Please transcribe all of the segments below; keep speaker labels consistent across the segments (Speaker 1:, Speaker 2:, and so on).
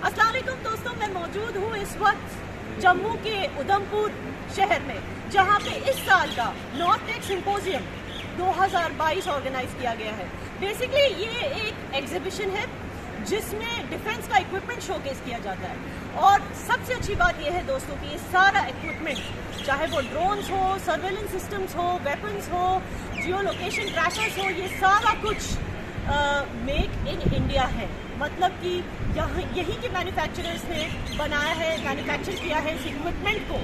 Speaker 1: अस्सलाम वालेकुम दोस्तों, मैं मौजूद हूँ इस वक्त जम्मू के उधमपुर शहर में, जहाँ पे इस साल का नॉर्थ टेक सिंपोजियम 2022 ऑर्गेनाइज किया गया है। बेसिकली ये एक एग्जीबिशन है, जिसमें डिफेंस का इक्विपमेंट शोकेस किया जाता है। और सबसे अच्छी बात यह है दोस्तों कि ये सारा इक्विपमेंट चाहे वो ड्रोन्स हो सर्वेलेंस सिस्टम्स हो वेपन्स हो जियो लोकेशन ट्रैकर्स हो, ये सारा कुछ मेक इन इंडिया है। मतलब कि यहाँ, यही के मैन्युफैक्चरर्स ने बनाया है मैन्युफैक्चर किया है इस इक्विपमेंट को।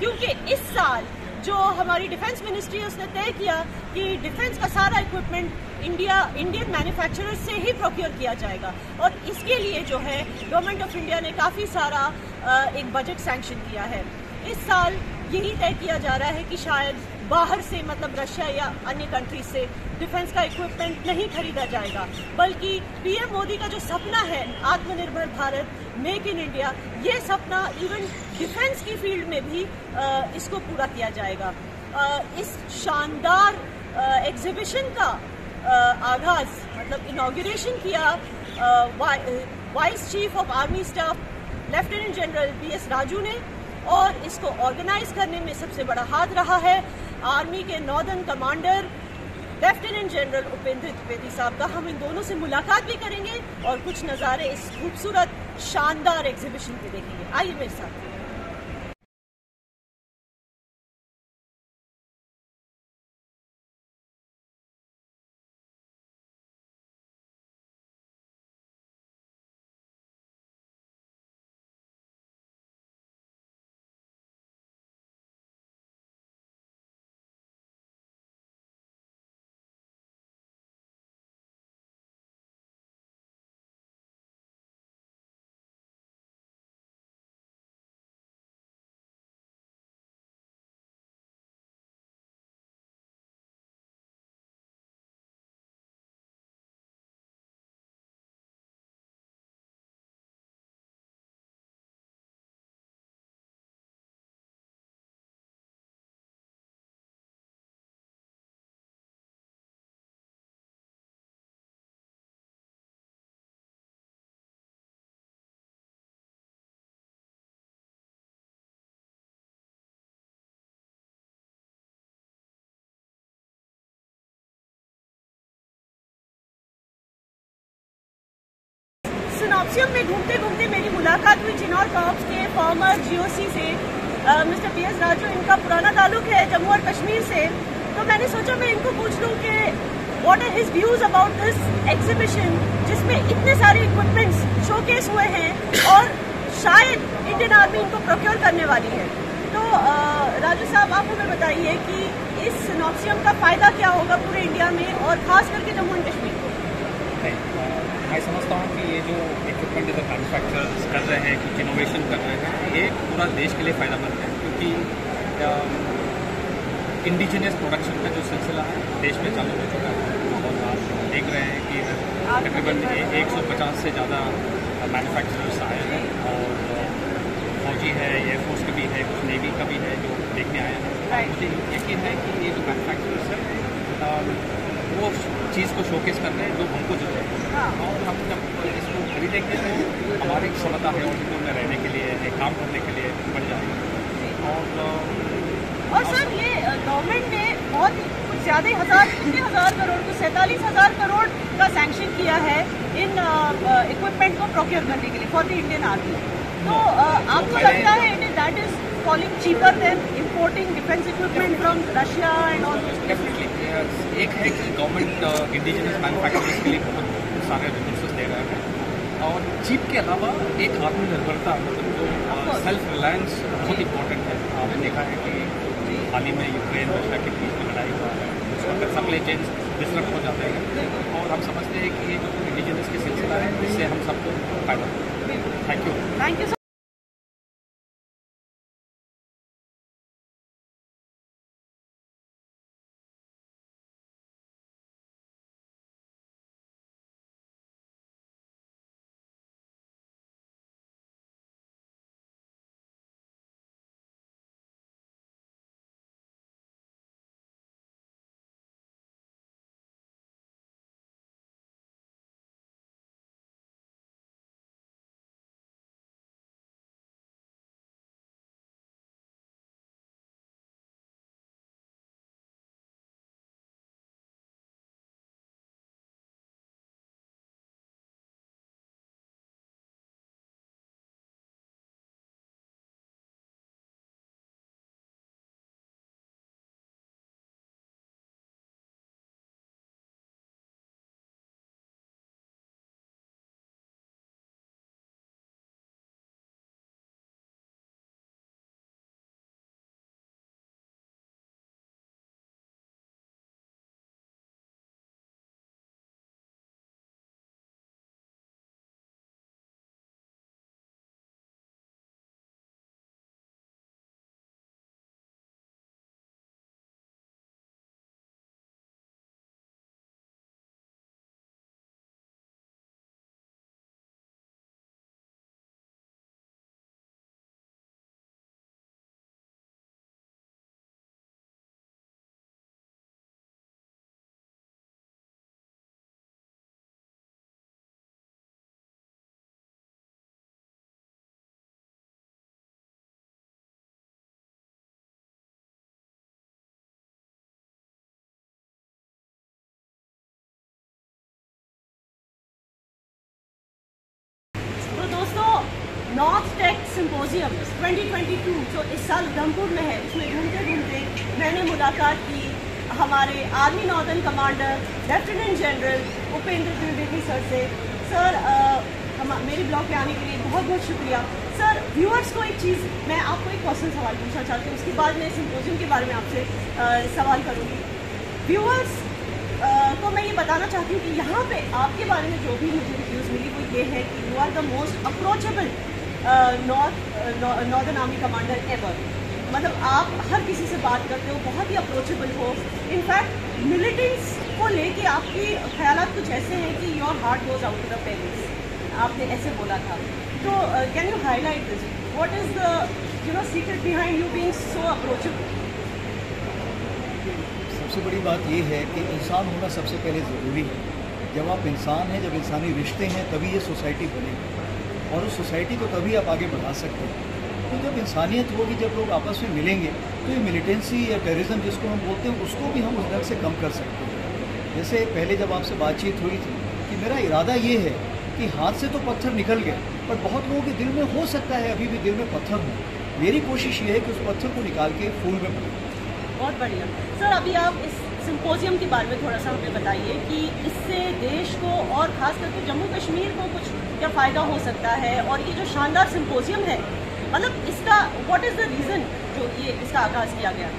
Speaker 1: क्योंकि इस साल जो हमारी डिफेंस मिनिस्ट्री है, उसने तय किया कि डिफेंस का सारा इक्विपमेंट इंडिया इंडियन मैन्युफैक्चरर से ही प्रोक्योर किया जाएगा। और इसके लिए जो है गवर्नमेंट ऑफ़ इंडिया ने काफ़ी सारा एक बजट सैंक्शन किया है। इस साल यही तय किया जा रहा है कि शायद बाहर से मतलब रशिया या अन्य कंट्रीज़ से डिफेंस का इक्विपमेंट नहीं खरीदा जाएगा। बल्कि पीएम मोदी का जो सपना है, आत्मनिर्भर भारत मेक इन इंडिया ये सपना इवन डिफेंस की फ़ील्ड में भी इसको पूरा किया जाएगा। इस शानदार एग्जीबिशन का आगाज़ मतलब इनाग्रेशन किया vice chief of army staff lieutenant general B S Raju ने और इसको ऑर्गेनाइज करने में सबसे बड़ा हाथ रहा है। आर्मी के northern commander, lieutenant general Upendra Trivedi साहब का हम इन दोनों से मुलाकात भी करेंगे और कुछ नज़ारे इस खूबसूरत, शानदार एग्जीबिशन के देखेंगे। आइए मेरे साथ। सिनॉप्सियम में घूमते घूमते मेरी मुलाकात हुई चिनौर कॉप्स के फॉर्मर जीओसी से मिस्टर पी एस राजू इनका पुराना ताल्लुक है जम्मू और कश्मीर से। तो मैंने सोचा मैं इनको पूछ लूँ कि what are his views about this exhibition जिसमें इतने सारे इक्विपमेंट्स शोकेस हुए हैं और शायद इंडियन आर्मी इनको प्रोक्योर करने वाली है। तो राजू साहब, आप हमें बताइए कि इस सिनॉप्सियम का फ़ायदा क्या होगा पूरे इंडिया में और खास करके जम्मू एंड कश्मीर
Speaker 2: मैं समझता हूँ कि ये जो इक्विपमेंट इधर मैनुफैक्चर कर रहे हैं कुछ इनोवेशन कर रहे हैं ये पूरा देश के लिए फ़ायदेमंद है। क्योंकि इंडिजिनियस प्रोडक्शन का जो सिलसिला है देश में चालू हो चुका है। और आप देख रहे हैं कि तकरीबन एक सौ पचास से ज़्यादा मैनुफैक्चरर्स आए हैं। और फौजी है एयरफोर्स का भी है कुछ नेवी का भी है जो देखने आए हैं। मुझे यकीन है कि ये जो मैनुफैक्चरर्स है वो चीज़ को शोकेस कर रहे हैं जो हमको ज़रूरत है। हाँ। और हम जब इसको खरीदेंगे तो हमारी क्षमता है ऑडिटोर में रहने के लिए काम करने के लिए बढ़ जाएगी और
Speaker 1: और सर ये गवर्नमेंट ने बहुत कुछ ज़्यादा हज़ार कितने हज़ार करोड़ को सैंतालीस हज़ार करोड़ का सैंक्शन किया है इन इक्विपमेंट को प्रोक्योर करने के लिए फॉर द इंडियन आर्मी तो आपको लगता है that is falling cheaper than importing defence equipment from Russia and all
Speaker 2: definitely एक है कि गवर्नमेंट इंडिजिनस मैनुफैक्चरिंग के लिए बहुत सारे रिसोर्सेज दे रहा है। और चीप के अलावा एक आत्मनिर्भरता मतलब जो सेल्फ रिलायंस बहुत इंपॉर्टेंट है। आपने देखा है कि हाल ही में यूक्रेन रशिया के बीच में लड़ाई हुआ है। उस वक्त सप्लाई चेन डिस्टर्ब हो जाते हैं। और हम समझते हैं कि ये जो इंडिजिनस के सिलसिला है इससे हम सबको फ़ायदा thank you
Speaker 1: thank you tech symposium 2022 जो इस साल उधमपुर में है, उसमें घूमते घूमते मैंने मुलाकात की हमारे army northern commander, lieutenant general Upendra Trivedi sir से। सर हम, मेरे ब्लॉग पे आने के लिए बहुत बहुत शुक्रिया। सर, व्यूअर्स को एक चीज़, मैं आपको एक पर्सनल सवाल पूछना चाहती हूँ, उसके बाद मैं सिंपोजियम के बारे में आपसे सवाल करूँगी। व्यूअर्स तो मैं ये बताना चाहती हूँ कि यहाँ पे आपके बारे में जो भी मुझे रिव्यूज़ मिली वो ये है कि you are the most approachable north northern army commander ever मतलब आप हर किसी से बात करते हो, बहुत ही अप्रोचेबल हो. इनफैक्ट मिलिटेंट्स को लेके आपके ख्याल कुछ ऐसे हैं कि your heart goes out the parents आपने ऐसे बोला था. तो can you highlight this what is the you know secret behind you being so approachable
Speaker 3: सबसे बड़ी बात यह है कि इंसान होना सबसे पहले ज़रूरी है. जब आप इंसान हैं, जब इंसानी रिश्ते हैं, तभी ये सोसाइटी बनेगी. और उस सोसाइटी को तभी आप आगे बढ़ा सकते हैं। तो जब इंसानियत होगी, जब लोग आपस में मिलेंगे तो ये मिलिटेंसी या टेररिज्म जिसको हम बोलते हैं, उसको भी हम उस ढंग से कम कर सकते हैं। जैसे पहले जब आपसे बातचीत हुई थी कि मेरा इरादा ये है कि हाथ से तो पत्थर निकल गए, पर बहुत लोगों के दिल में हो सकता है, अभी भी दिल में पत्थर हो। मेरी कोशिश ये है कि उस पत्थर को निकाल के फूल में बना
Speaker 1: बहुत बढ़िया। सर, अभी आप इस सिंपोजियम के बारे में थोड़ा सा हमें बताइए कि इससे देश को और खास करके जम्मू कश्मीर को कुछ क्या फ़ायदा हो सकता है? और ये जो शानदार सिंपोजियम है मतलब इसका व्हाट इज़ द रीज़न जो ये इसका आगाज़ किया गया?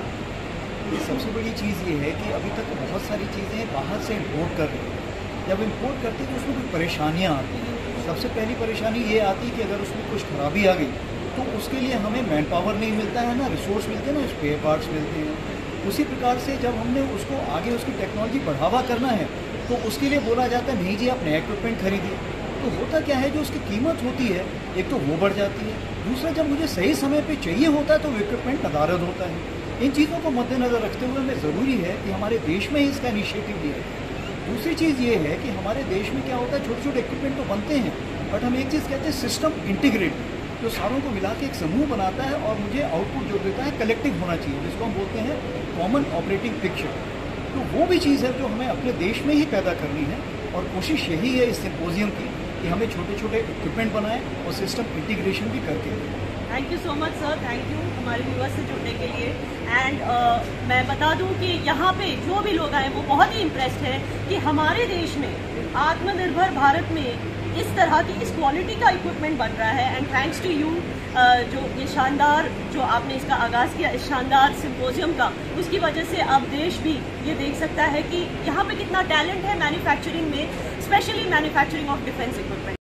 Speaker 3: सबसे बड़ी चीज़ ये है कि अभी तक बहुत सारी चीज़ें बाहर से इम्पोर्ट कर रहे हैं। जब इम्पोर्ट करते तो उसमें कुछ परेशानियाँ आती हैं। सबसे पहली परेशानी ये आती कि अगर उसमें कुछ खराबी आ गई तो उसके लिए हमें मैन पावर नहीं मिलता है ना रिसोर्स मिलते हैं ना स्पेयर पार्ट्स मिलते हैं। उसी प्रकार से जब हमने उसको आगे उसकी टेक्नोलॉजी बढ़ावा करना है तो उसके लिए बोला जाता है, नहीं जी आप नया इक्विपमेंट खरीदिए तो होता क्या है, जो उसकी कीमत होती है, एक तो वो बढ़ जाती है। दूसरा, जब मुझे सही समय पे चाहिए होता है तो इक्विपमेंट नदारद होता है। इन चीज़ों को मद्देनज़र रखते हुए हमें ज़रूरी है कि हमारे देश में ही इसका इनिशिएटिव लिया दूसरी चीज़ ये है कि हमारे देश में क्या होता है छोटे छोटे इक्विपमेंट तो बनते हैं बट हम एक चीज़ कहते हैं सिस्टम इंटीग्रेट जो सारों को मिला के एक समूह बनाता है और मुझे आउटपुट जो देता है कलेक्टिव होना चाहिए जिसको हम बोलते हैं कॉमन ऑपरेटिंग पिक्चर तो वो भी चीज़ है जो हमें अपने देश में ही पैदा करनी है और कोशिश यही है इस सिम्पोजियम की कि हमें छोटे छोटे इक्विपमेंट बनाएँ और सिस्टम इंटीग्रेशन भी करके
Speaker 1: thank you so much sir thank you हमारे व्यूवर्स से जुड़ने के लिए। एंड uh, मैं बता दूँ कि यहाँ पे जो भी लोग आए वो बहुत ही इम्प्रेस्ड है कि हमारे देश में आत्मनिर्भर भारत में इस तरह की इस क्वालिटी का इक्विपमेंट बन रहा है। एंड थैंक्स टू यू जो ये शानदार, जो आपने इसका आगाज़ किया, इस शानदार सिम्पोजियम का, उसकी वजह से अब देश भी ये देख सकता है कि यहाँ पे कितना टैलेंट है मैन्युफैक्चरिंग में specially manufacturing of defence equipment